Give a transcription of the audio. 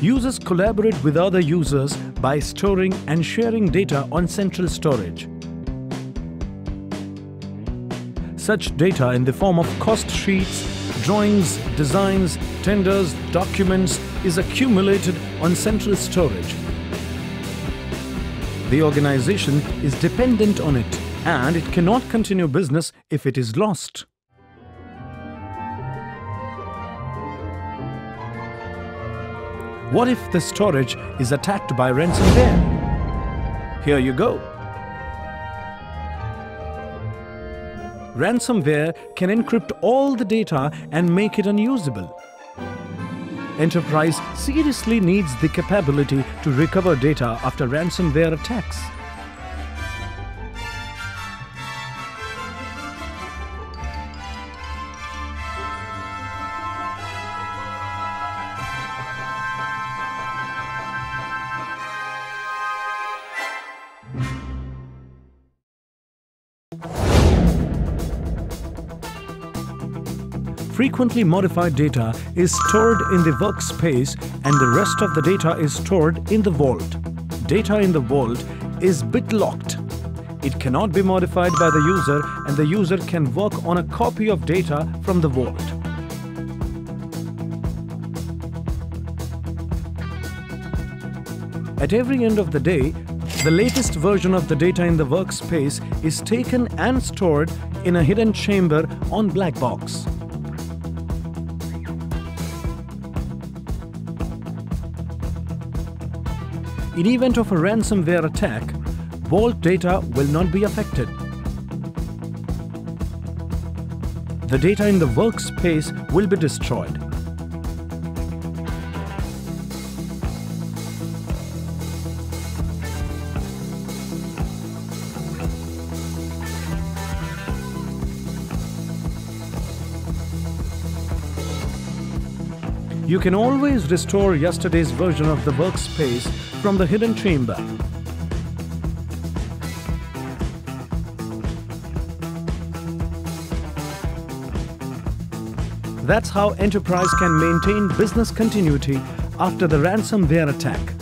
Users collaborate with other users by storing and sharing data on central storage. Such data in the form of cost sheets, drawings, designs, tenders, documents is accumulated on central storage. The organization is dependent on it and it cannot continue business if it is lost. What if the storage is attacked by ransomware? Here you go. Ransomware can encrypt all the data and make it unusable. Enterprise seriously needs the capability to recover data after ransomware attacks. Frequently modified data is stored in the workspace and the rest of the data is stored in the vault. Data in the vault is bit-locked. It cannot be modified by the user and the user can work on a copy of data from the vault. At every end of the day, the latest version of the data in the workspace is taken and stored in a hidden chamber on Black In event of a ransomware attack, vault data will not be affected. The data in the workspace will be destroyed. You can always restore yesterday's version of the workspace from the hidden chamber. That's how enterprise can maintain business continuity after the ransomware attack.